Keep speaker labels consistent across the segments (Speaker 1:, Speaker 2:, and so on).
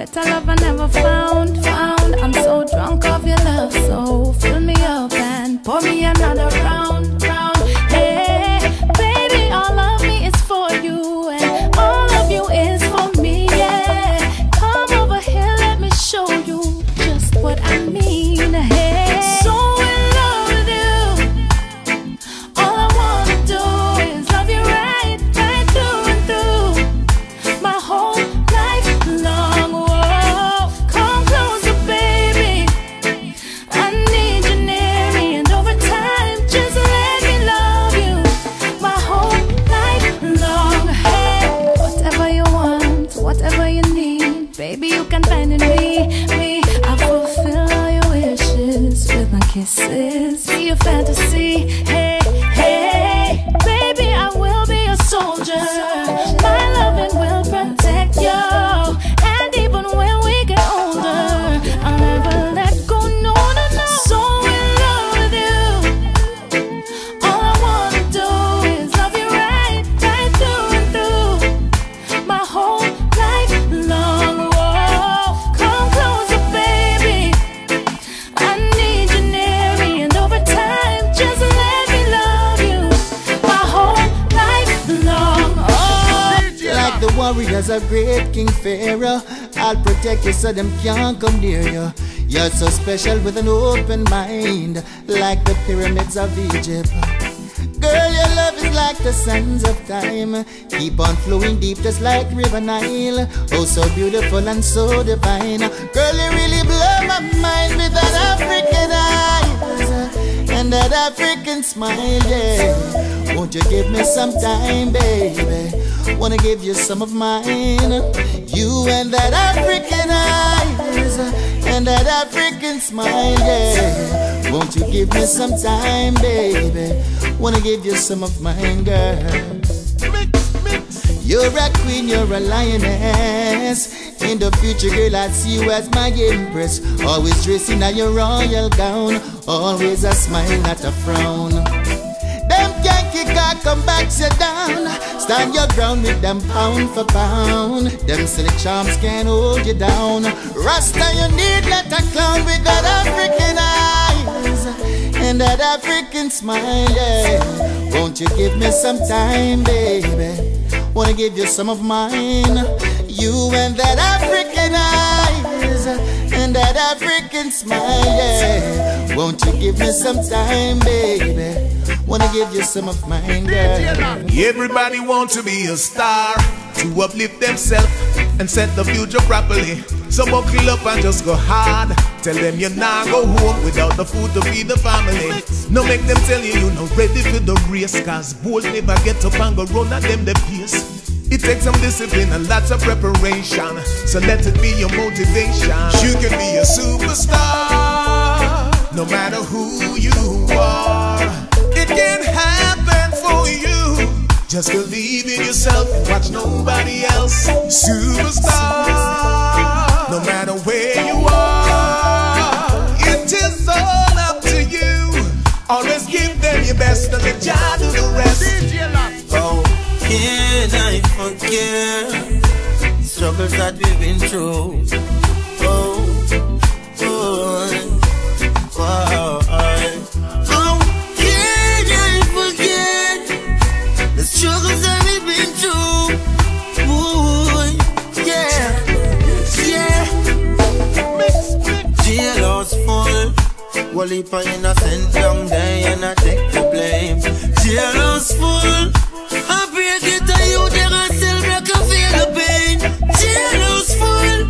Speaker 1: Better love I never found,
Speaker 2: Pharaoh, I'll protect you so them can't come near you. You're so special with an open mind, like the pyramids of Egypt. Girl, your love is like the sands of time. Keep on flowing deep just like River Nile. Oh, so beautiful and so divine. Girl, you really blow my mind with that African eyes and that African smile, yeah. Won't you give me some time, baby? Wanna give you some of mine. You and that African eyes and that African smile, yeah. Won't you give me some time, baby? Wanna give you some of mine, girl. You're a queen, you're a lioness. In the future, girl, I see you as my empress. Always dressing in your royal gown. Always a smile, not a frown. Kick come back, sit down. Stand your ground with them pound for pound. Them silly charms can't hold you down. Rasta, you need let a clown with that African eyes and that African smile. Yeah. Won't you give me some time, baby? Wanna give you some of mine. You and that African eyes and that African smile. Yeah. Won't you give me some time, baby? Wanna give you some of mine, girl.
Speaker 3: Everybody wants to be a star, to uplift themselves and set the future properly. So buckle up and just go hard. Tell them you're not go home without the food to feed the family. No make them tell you you're not ready for the race, cause bold never get up and go run at them the pace. It takes some discipline and lots of preparation. So let it be your motivation. You can be a superstar, no matter who you are. Can happen for you. Just believe in yourself and watch nobody else. Superstar, no matter where you are. It is all up to you. Always give them your best and let Jah do the rest.
Speaker 4: Oh, can I forget struggles that we've been through? Oh, oh, Well, heap of innocent young and I take the blame. Jailhouse full. I break it to you, there and still make you feel the pain. Jailhouse full.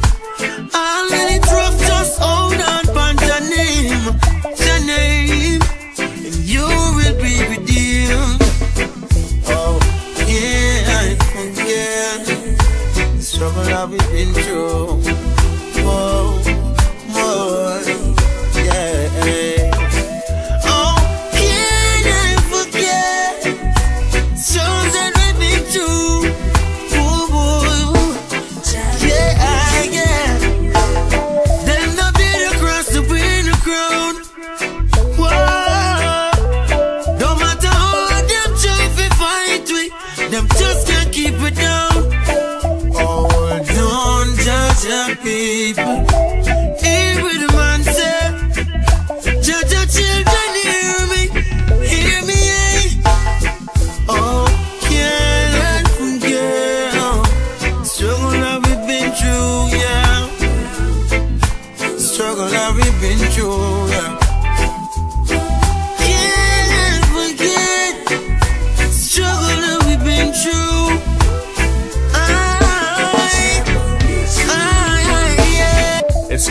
Speaker 4: All let it rough, just hold on, punch your name, your name, and you will be redeemed. Oh, yeah, I the struggle we've been through. Whoa, people.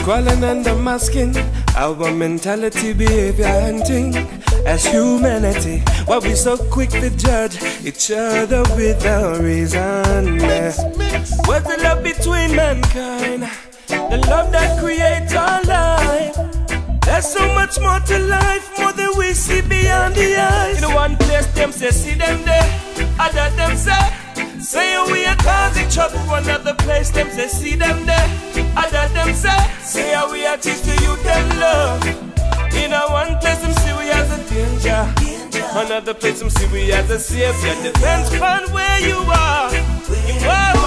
Speaker 5: Squalling and masking our mentality, behavior, and thing. As humanity, why we so quick to judge each other without reason? What's the love between mankind? The love that creates our life. There's so much more to life, more than we see beyond the eyes. In one place, them say, see them there. Other them say, say we trouble. Another place, them say, see them there. Other them say, say how we are teach to you them love. In a one place, them see we as a danger. Another place, them see we as a savior. Depends on where you are. You are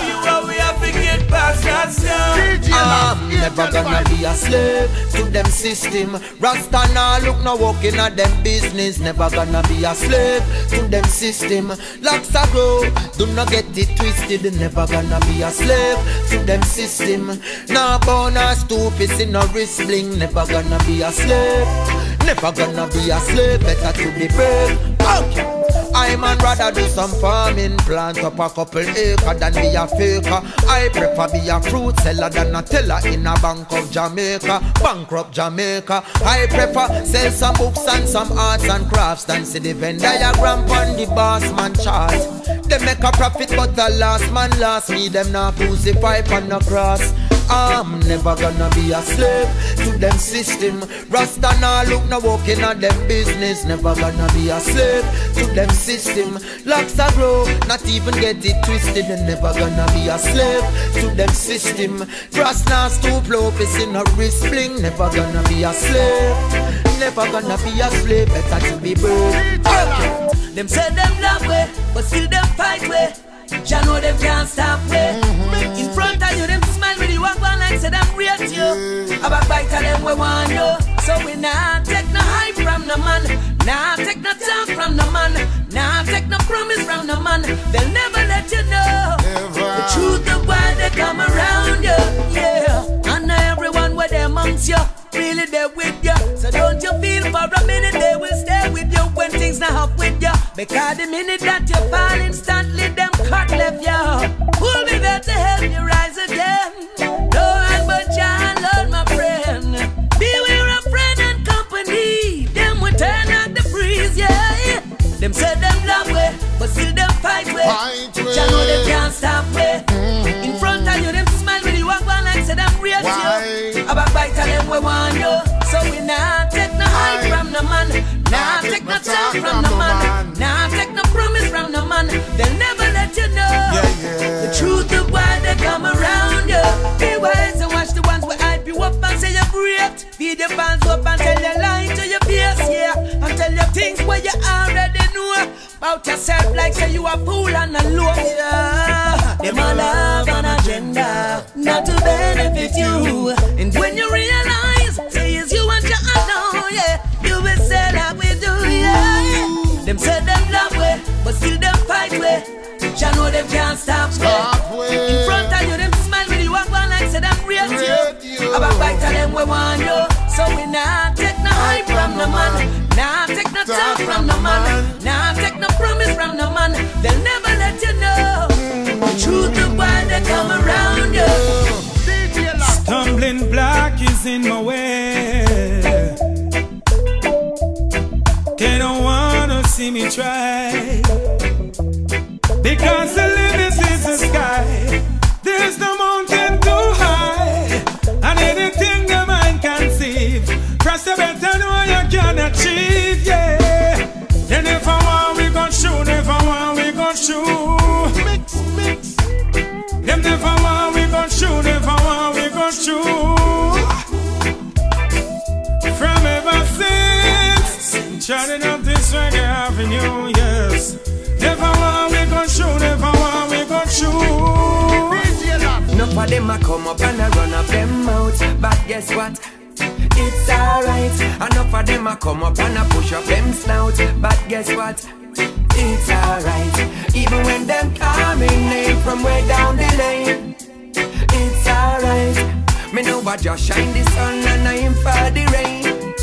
Speaker 5: have to get past ourselves.
Speaker 6: I'm never gonna be a slave to them system. Rasta nah look no walking at them business. Never gonna be a slave to them system. Locks a grow, do not get it twisted. Never gonna be a slave to them system. Nah born a stupid, see no wrist bling. Never gonna be a slave. Never gonna be a slave. Better to be brave. Okay. I man rather do some farming, plant up a couple acre than be a faker. I prefer be a fruit seller than a teller in a bank of Jamaica, bankrupt Jamaica. I prefer sell some books and some arts and crafts than see the Venn diagram on the boss man chart. They make a profit, but the last man last me them not crucify on the cross. I'm never gonna be a slave to them system. Rasta nah look no walking at them business. Never gonna be a slave to them system. Locks a grow, not even get it twisted. And never gonna be a slave to them system. Trust nah stoop low, piss in a wrist bling. Never gonna be a slave. Never gonna be a slave. Better to be brave.
Speaker 7: Them say them love way, but still them fight way. Jah know them can't stop way. We want you. So we nah take no hype from the man, nah take no talk from the man, nah take no promise from the man. They'll never let you know the truth of why they come around you. Yeah, and now everyone with them amongst you. Really there with you, so don't you feel for a minute they will stay with you when things not up with you. Because the minute that you fall talk from the man, nah take no promise from the man. They'll never let you know
Speaker 3: Yeah, yeah.
Speaker 7: the truth of why they come around you. Be wise and watch the ones who hype you up and say you're great. Feed your fans up and tell you lying to your face, yeah. And tell you things where you already know about yourself, like say you a fool and a low, yeah. Them all have an agenda, not to benefit you. And when you realize, we want you. So we nah take no hype from the man, nah take no talk from the man, nah take no promise from the man. They'll never let you know the truth of why they come around you.
Speaker 5: Stumbling block is in my way. They don't wanna see me try. Because the limit is the sky. There's no mountain Trust you better know you can achieve, yeah. And if I want, we gon' shoot. If I want, we gon' shoot.
Speaker 3: Mix, mix.
Speaker 5: Them never want we gon' shoot, if I want we gon' shoot. From ever since, charting up this reggae avenue, yes. Never want we gon' shoot, if I want we gon' shoot.
Speaker 3: DJ Love.
Speaker 7: Enough of them them a come up and a run up them out. But guess what? It's alright. Enough of them a come up and a push up them snout. But guess what? It's alright. Even when them coming name from way down the lane. It's alright. Me know I just shine the sun and I'm for the rain.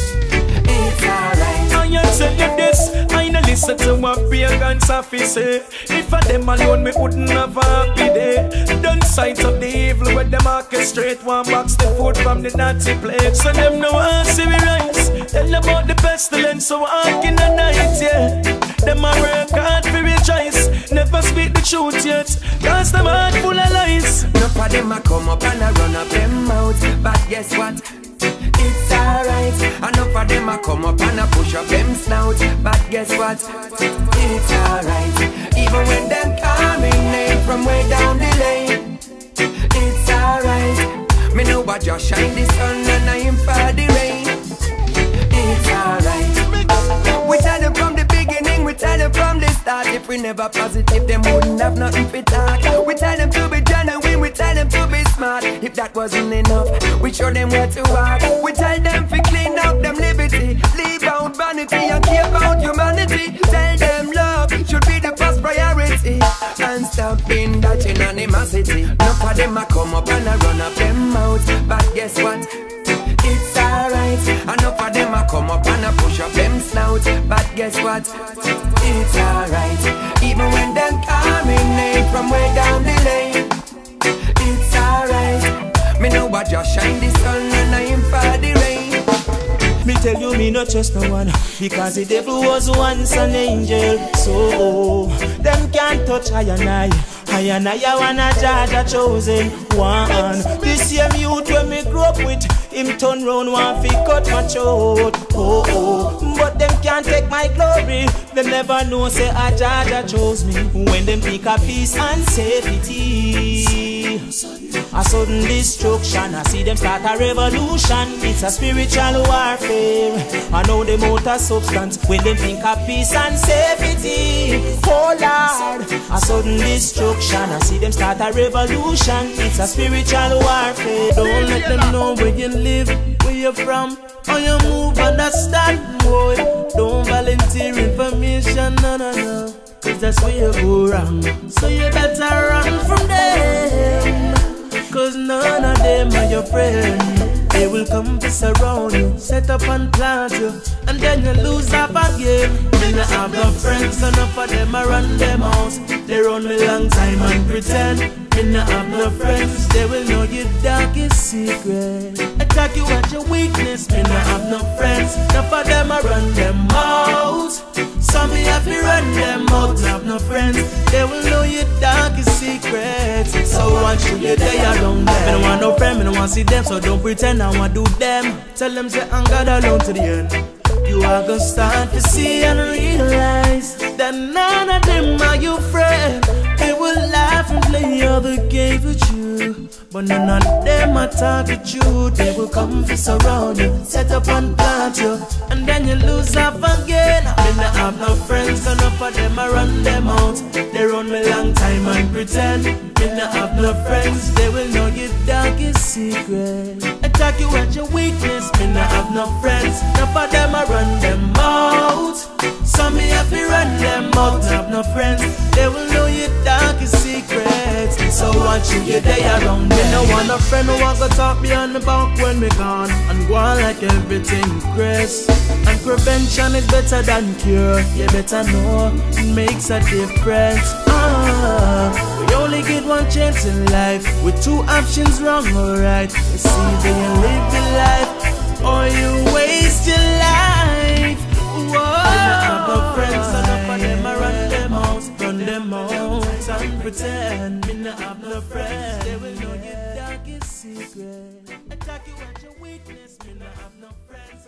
Speaker 7: It's alright.
Speaker 8: I ain't tell you this, I ain't listen to what pagans have to say. If I them alone, me wouldn't have a happy day. Done sight of the evil where them orchestrate one box the food from the Nazi plate. So them no want see me rise. Tell about the pestilence, so walk in the night, yeah. Them a work hard for rejoice. Never speak the truth yet, cause them heart full of lies.
Speaker 7: Enough of them a come up and a run up them mouth. But guess what? Enough of them a come up and a push up them snout. But guess what? It's alright. Even when them coming name from way down the lane. It's alright. Me know I just shine the sun and I am for the rain. It's alright. We tell them from the beginning, we tell them from the start. If we never positive, them wouldn't have nothing to talk. We tell them to be genuine, we tell them to be smart. If that wasn't enough, we show them where to walk. We tell them to clean them a come up and a run up them mouth, but guess what? It's alright. Enough of them a come up and a push up them snout. But guess what? It's alright. Even when them coming name from way down the lane. It's alright. Me know I just shine the sun and I am for the rain.
Speaker 8: Me tell you, me not trust no one Because the devil was once an angel So, them can't touch I and I I and I wanna judge a chosen one. This same youth when me grow up with Him turn round one fi cut my throat. Oh, oh. But them can't take my glory. Them never know say a judge chose me. When them pick a peace and safety a sudden destruction, I see them start a revolution. It's a spiritual warfare. I know them out of substance when they think of peace and safety. Oh Lord, a sudden destruction, I see them start a revolution. It's a spiritual warfare. Don't let them know where you live, where you're from, how you move, understand, boy. Don't volunteer information, no, no, no. Cause that's where you go wrong. So you better run from them. Cause none of them are your friends. They will come to surround you, set up and plant you, and then you lose up again. Me not have no friends, enough of them I run them house. They run me long time and pretend. Me not have no friends, they will know your darkest secret. Attack you at your weakness. Me not have no friends, enough of them I run them out. Some me have to run them out. Have no friends, they will know your darkest secrets. So once you get there, around them. Me don't want no friend, me don't want see them, so don't pretend I want do them. Tell them say I'm God alone to the end. You are gonna start to see and realize that none of them are your friend. They will laugh and play other games with you. But none of them are talk with you. They will come to surround you, set up and plant you, and then you lose up again. Me not have no friends, enough of them I run them out. They run me long time and pretend. Me not have no friends, they will know your darkest secret. Attack you at your weakness. Me not have no friends, enough of them I run them out. Some me have to run them out. Have no friends, they will know your darkest secrets. So once you get there around them, no want a friend who want to talk behind the back when me gone and go on like everything Chris. And prevention is better than cure. You better know it makes a difference. Ah, we only get one chance in life with two options wrong or right. It's either you live your life or you waste your life. And pretend. Me not have no friends, they will know your darkest secret. Attack you at your weakness, me not have no friends.